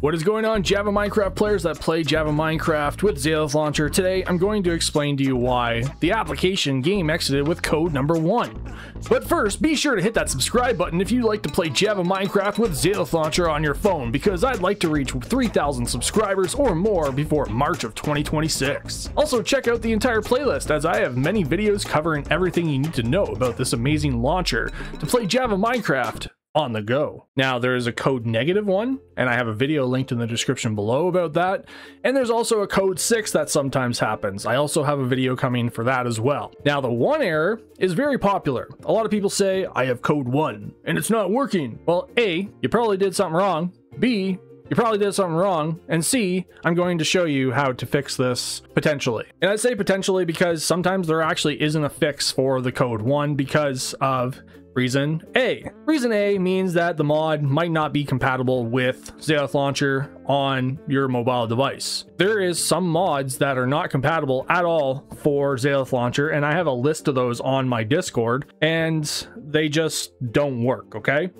What is going on Java Minecraft players that play Java Minecraft with Zalith Launcher? Today I'm going to explain to you why the application game exited with code number one. But first, be sure to hit that subscribe button if you like to play Java Minecraft with Zalith Launcher on your phone because I'd like to reach 3,000 subscribers or more before March of 2026. Also check out the entire playlist as I have many videos covering everything you need to know about this amazing launcher to play Java Minecraft on the go. Now there is a code negative one, and I have a video linked in the description below about that. And there's also a code six that sometimes happens. I also have a video coming for that as well. Now the one error is very popular. A lot of people say, I have code one and it's not working. Well, A, you probably did something wrong. B, you probably did something wrong. And C, I'm going to show you how to fix this potentially. And I say potentially because sometimes there actually isn't a fix for the code one because of Reason A. Reason A means that the mod might not be compatible with Zalith Launcher on your mobile device. There is some mods that are not compatible at all for Zalith Launcher, and I have a list of those on my Discord, and they just don't work, okay?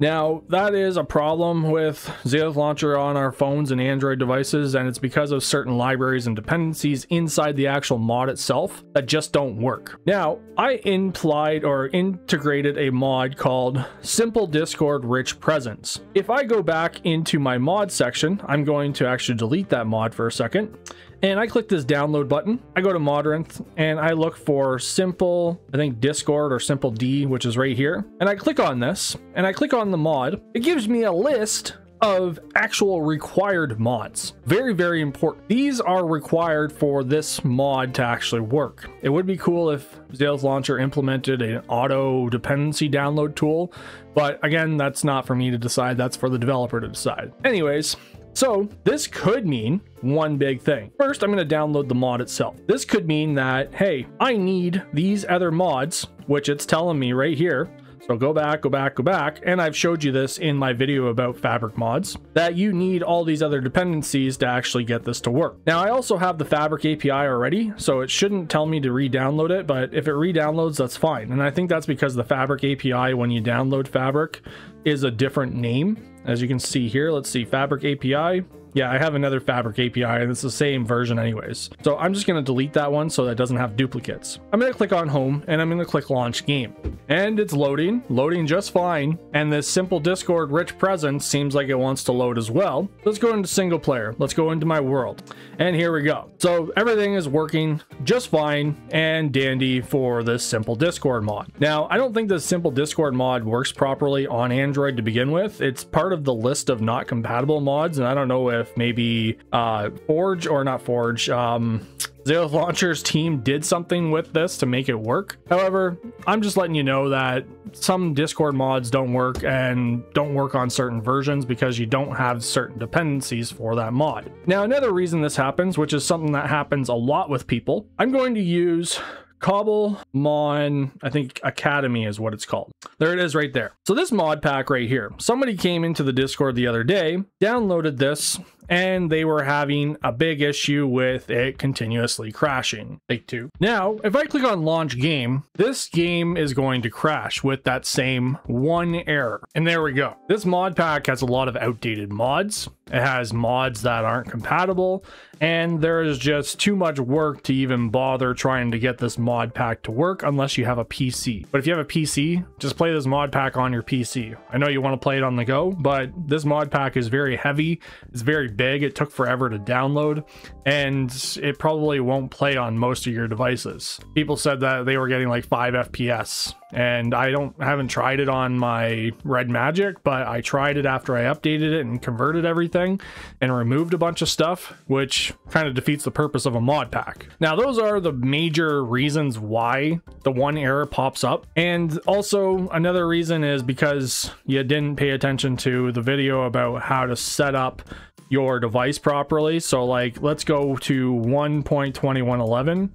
Now, that is a problem with Zalith Launcher on our phones and Android devices, and it's because of certain libraries and dependencies inside the actual mod itself that just don't work. Now, I implied or integrated a mod called Simple Discord Rich Presence. If I go back into my mod section, I'm going to actually delete that mod for a second and I click this download button. I go to Modrinth and I look for simple, I think Discord or simple D, which is right here. And I click on this and I click on the mod. It gives me a list of actual required mods. Very, very important. These are required for this mod to actually work. It would be cool if Zalith Launcher implemented an auto dependency download tool, but again, that's not for me to decide. That's for the developer to decide. Anyways, so this could mean one big thing. First, I'm going to download the mod itself. This could mean that, hey, I need these other mods, which it's telling me right here. So go back, go back, go back. And I've showed you this in my video about fabric mods, that you need all these other dependencies to actually get this to work. Now, I also have the fabric API already, so it shouldn't tell me to re-download it, but if it re-downloads, that's fine. And I think that's because the fabric API, when you download fabric, is a different name as you can see here, let's see, Fabric API. Yeah, I have another Fabric API and it's the same version anyways. So I'm just going to delete that one so that doesn't have duplicates. I'm going to click on home and I'm going to click launch game. And it's loading, loading just fine. And this simple Discord rich presence seems like it wants to load as well. Let's go into single player. Let's go into my world. And here we go. So everything is working just fine and dandy for this simple Discord mod. Now, I don't think the simple Discord mod works properly on Android to begin with. It's part of the list of not compatible mods. And I don't know if if maybe uh, Forge or not Forge, um, Zalith Launcher's team did something with this to make it work. However, I'm just letting you know that some Discord mods don't work and don't work on certain versions because you don't have certain dependencies for that mod. Now, another reason this happens, which is something that happens a lot with people, I'm going to use Cobble Mon, I think Academy is what it's called. There it is right there. So this mod pack right here, somebody came into the Discord the other day, downloaded this, and they were having a big issue with it continuously crashing. Take two. Now, if I click on launch game, this game is going to crash with that same one error. And there we go. This mod pack has a lot of outdated mods. It has mods that aren't compatible, and there is just too much work to even bother trying to get this mod pack to work unless you have a PC. But if you have a PC, just play this mod pack on your PC. I know you want to play it on the go, but this mod pack is very heavy, it's very big, it took forever to download, and it probably won't play on most of your devices. People said that they were getting like 5 FPS and I don't haven't tried it on my Red Magic, but I tried it after I updated it and converted everything and removed a bunch of stuff, which kind of defeats the purpose of a mod pack. Now, those are the major reasons why the one error pops up. And also another reason is because you didn't pay attention to the video about how to set up your device properly. So like, let's go to 1.2111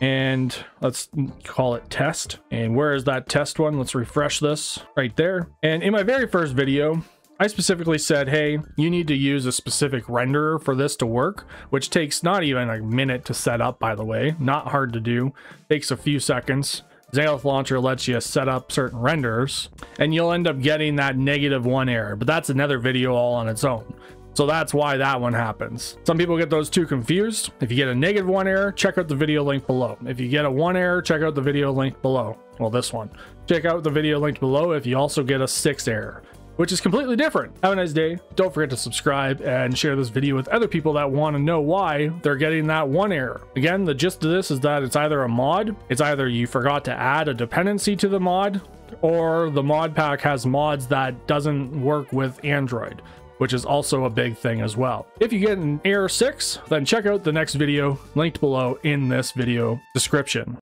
and let's call it test. And where is that test one? Let's refresh this right there. And in my very first video, I specifically said, hey, you need to use a specific renderer for this to work, which takes not even a minute to set up, by the way. Not hard to do. Takes a few seconds. Zalith Launcher lets you set up certain renderers, and you'll end up getting that negative one error, but that's another video all on its own. So that's why that one happens. Some people get those two confused. If you get a negative one error, check out the video link below. If you get a one error, check out the video link below. Well, this one. Check out the video linked below if you also get a six error which is completely different. Have a nice day. Don't forget to subscribe and share this video with other people that want to know why they're getting that one error. Again, the gist of this is that it's either a mod, it's either you forgot to add a dependency to the mod, or the mod pack has mods that doesn't work with Android which is also a big thing as well. If you get an error 6, then check out the next video linked below in this video description.